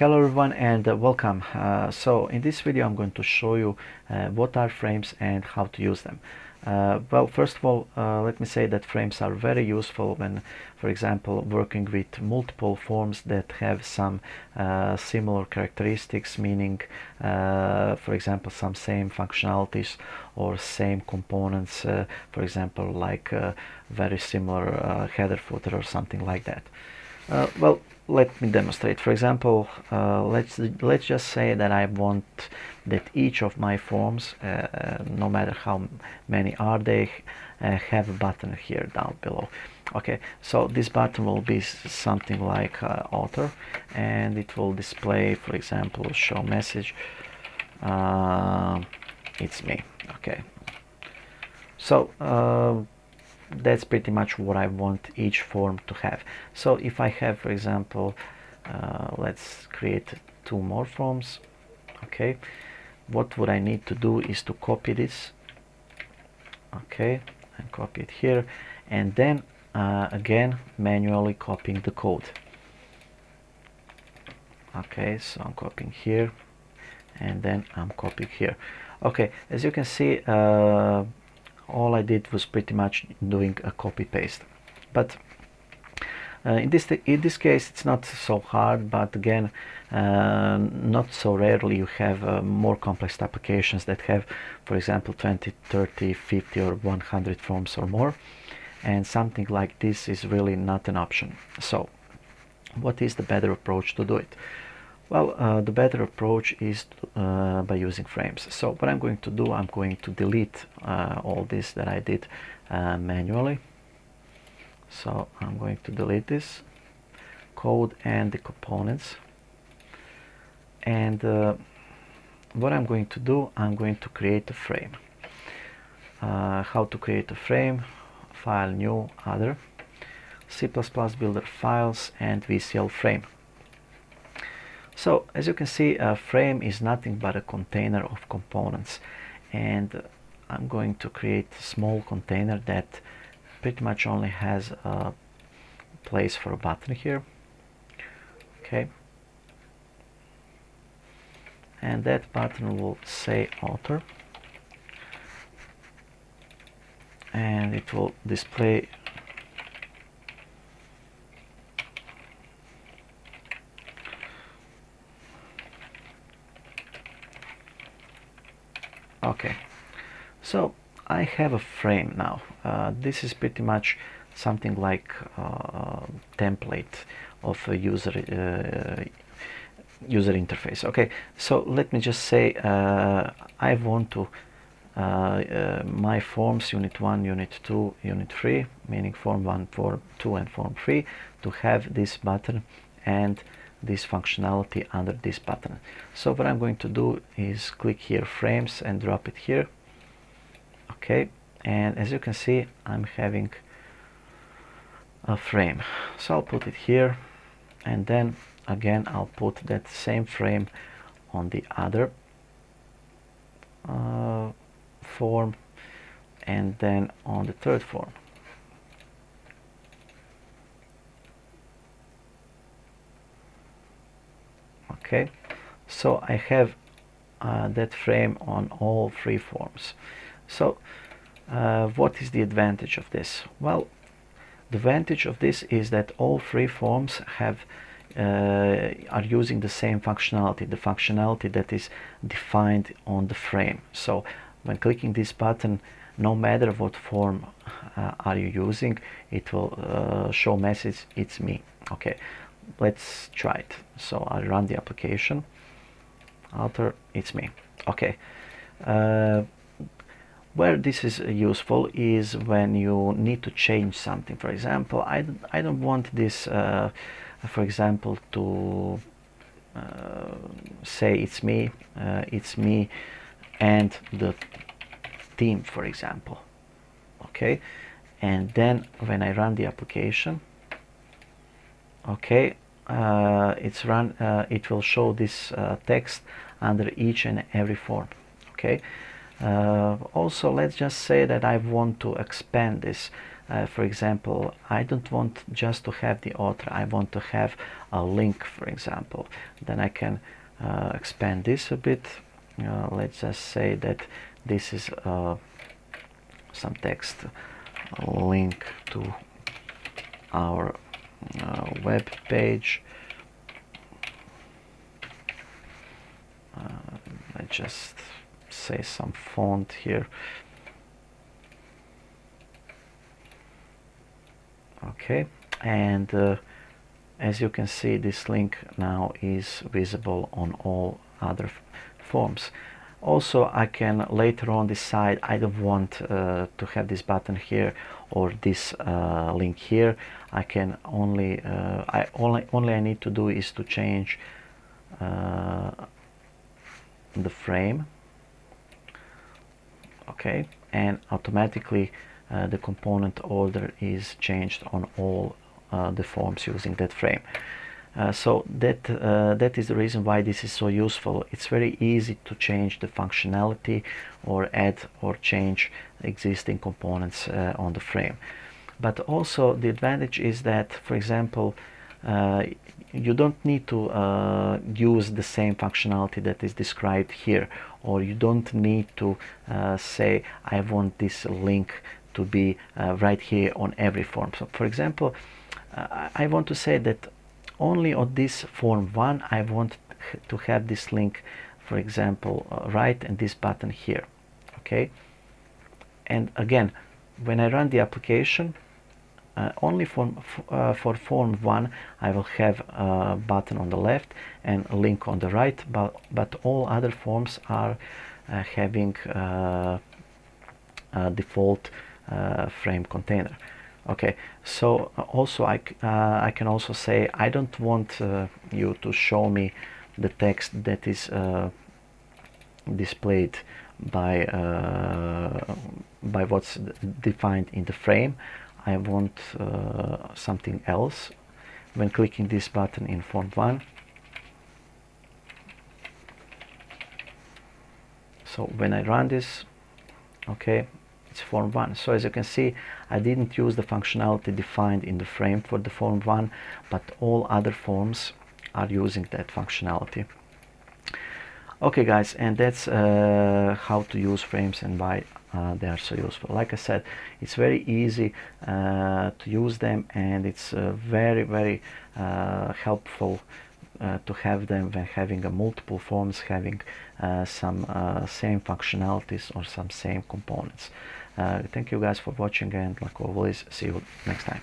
Hello everyone and uh, welcome. Uh, so in this video I'm going to show you uh, what are frames and how to use them. Uh, well first of all uh, let me say that frames are very useful when for example working with multiple forms that have some uh, similar characteristics meaning for example some same functionalities or same components for example like very similar header footer or something like that. Well let me demonstrate. For example, uh, let's let's just say that I want that each of my forms, uh, uh, no matter how many are they, uh, have a button here down below. Okay, so this button will be something like uh, author, and it will display, for example, show message. Uh, it's me. Okay, so that's pretty much what I want each form to have. So if I have, for example, uh, let's create two more forms. Okay, what would I need to do is to copy this. Okay, and copy it here, and then uh, again manually copying the code. Okay, so I'm copying here, and then I'm copying here. Okay, as you can see, uh, all I did was pretty much doing a copy paste but uh, in this in this case it's not so hard but again uh, not so rarely you have uh, more complex applications that have for example 20 30 50 or 100 forms or more. And something like this is really not an option. So what is the better approach to do it well, uh, the better approach is uh, by using frames. So what I'm going to do, I'm going to delete uh, all this that I did uh, manually. So I'm going to delete this code and the components. And uh, what I'm going to do, I'm going to create a frame. Uh, how to create a frame, file new, other, C++ builder files and VCL frame. So as you can see a frame is nothing but a container of components. And I'm going to create a small container that pretty much only has a place for a button here. Okay. And that button will say author. And it will display okay. So I have a frame now. Uh, this is pretty much something like uh, template of a user uh, user interface. Okay. So let me just say uh, I want to uh, uh, my forms unit 1 unit 2 unit 3 meaning form 1 form 2 and form 3 to have this button and this functionality under this button. So what I'm going to do is click here frames and drop it here. Okay, and as you can see, I'm having a frame. So I'll put it here and then again I'll put that same frame on the other uh, form and then on the third form. Okay? So I have uh, that frame on all three forms. So uh, what is the advantage of this? Well the advantage of this is that all three forms have uh, are using the same functionality the functionality that is defined on the frame. So when clicking this button no matter what form uh, are you using it will uh, show message it's me okay let's try it. So I'll run the application. Author it's me. Okay. Uh, where this is useful is when you need to change something. For example I, I don't want this uh, for example to uh, say it's me uh, it's me and the team for example. Okay? And then when I run the application okay it's run uh, it will show this uh, text under each and every form okay? Uh, also let's just say that I want to expand this. Uh, for example I don't want just to have the author I want to have a link for example. Then I can uh, expand this a bit. Uh, let's just say that this is uh, some text link to our uh, web page. Uh, I just say some font here. Okay and uh, as you can see this link now is visible on all other forms. Also I can later on decide I don't want uh, to have this button here or this uh, link here I can only uh, I only only I need to do is to change uh, the frame. Okay and automatically uh, the component order is changed on all uh, the forms using that frame. Uh, so that uh, that is the reason why this is so useful. It's very easy to change the functionality or add or change existing components on the frame but also the advantage is that for example uh, you don't need to uh, use the same functionality that is described here or you don't need to uh, say I want this link to be uh, right here on every form. So for example uh, I want to say that only on this form 1 I want to have this link for example uh, right and this button here okay? And again when I run the application uh, only for, uh, for form 1 I will have a button on the left and a link on the right but, but all other forms are uh, having uh, a default uh, frame container. Okay so uh, also I, I can also say I don't want you to show me the text that is displayed by by what's defined in the frame I want uh, something else. When clicking this button in form 1 so when I run this okay it's form 1 so as you can see I didn't use the functionality defined in the frame for the form 1 but all other forms are using that functionality. Okay guys and that's uh, how to use frames and why uh, they are so useful. Like I said it's very easy uh, to use them and it's uh, very very uh, helpful uh, to have them when having a multiple forms having some same functionalities or some same components. Thank you guys for watching and like always see you next time